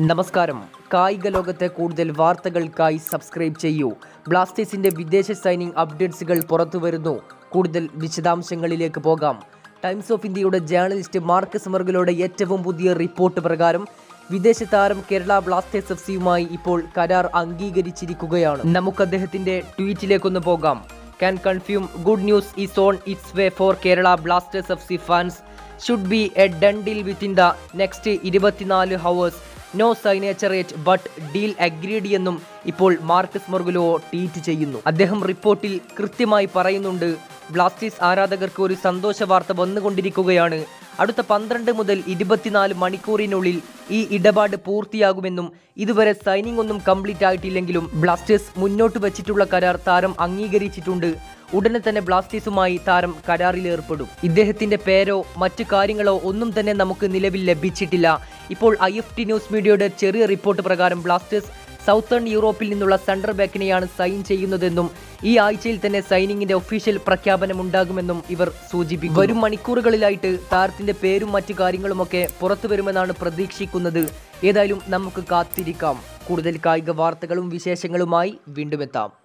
നമസ്കാരം. കായിക ലോകത്തെ കൂടുതൽ വാർത്തകൾക്കായി സബ്സ്ക്രൈബ് ചെയ്യൂ. ബ്ലാസ്റ്റേഴ്സിന്റെ വിദേശ സൈനിങ് അപ്ഡേറ്റ്സുകൾ പുറത്തു വരുന്നു. കൂടുതൽ വിശദാംശങ്ങളിലേക്ക് പോകാം. ടൈംസ് ഓഫ് ഇന്ത്യയുടെ ജേർണലിസ്റ്റ് മാർക്കസ് മെർഗലോടെ ഏറ്റവും പുതിയ റിപ്പോർട്ട് പ്രകാരം വിദേശ താരം കേരള ബ്ലാസ്റ്റേഴ്സ് എഫ് സിയുമായി ഇപ്പോൾ കരാർ അംഗീകരിച്ചിരിക്കുകയാണ്. നമുക്ക് അദ്ദേഹത്തിന്റെ ട്വീറ്റിലേക്കൊന്ന് പോകാം. Can confirm good news is on its way for Kerala Blasters F C fans. Should be a done deal within the next ഇരുപത്തിനാല് hours. No signature yet but deal agreed എന്നും ഇപ്പോൾ Marcus മൊർഗുലോ tweet ചെയ്യുന്നു. അദ്ദേഹം റിപ്പോർട്ടിൽ കൃത്യമായി പറയുന്നുണ്ട് Blasters ആരാധകർക്ക് ഒരു സന്തോഷ വാർത്ത വന്നുകൊണ്ടിരിക്കുകയാണ്. അടുത്ത പന്ത്രണ്ട് മുതൽ ഇരുപത്തിനാല് മണിക്കൂറിനുള്ളിൽ ഈ ഇടപാട് പൂർത്തിയാകുമെന്നും ഇതുവരെ സൈനിങ് ഒന്നും കംപ്ലീറ്റ് ആയിട്ടില്ലെങ്കിലും ബ്ലാസ്റ്റേഴ്സ് മുന്നോട്ട് വെച്ചിട്ടുള്ള കരാർ താരം അംഗീകരിച്ചിട്ടുണ്ട്. ഉടനെ തന്നെ ബ്ലാസ്റ്റേഴ്സുമായി താരം കരാറിലേർപ്പെടും. ഇദ്ദേഹത്തിന്റെ പേരോ മറ്റു കാര്യങ്ങളോ ഒന്നും തന്നെ നമുക്ക് നിലവിൽ ലഭിച്ചിട്ടില്ല. ഇപ്പോൾ ഐ എഫ് ടി ന്യൂസ് മീഡിയയുടെ ചെറിയ റിപ്പോർട്ട് പ്രകാരം ബ്ലാസ്റ്റേഴ്സ് സൗത്തേൺ യൂറോപ്പിൽ നിന്നുള്ള സെൻട്രൽ ബാക്കിനെയാണ് സൈൻ ചെയ്യുന്നതെന്നും ഈ ആഴ്ചയിൽ തന്നെ സൈനിങ്ങിന്റെ ഒഫീഷ്യൽ പ്രഖ്യാപനം ഉണ്ടാകുമെന്നും ഇവർ സൂചിപ്പിക്കും വരും മണിക്കൂറുകളിലായിട്ട് താരത്തിന്റെ പേരും മറ്റു കാര്യങ്ങളുമൊക്കെ പുറത്തു വരുമെന്നാണ് പ്രതീക്ഷിക്കുന്നത്. ഏതായാലും നമുക്ക് കാത്തിരിക്കാം. കൂടുതൽ കായിക വാർത്തകളും വിശേഷങ്ങളുമായി വീണ്ടും എത്താം.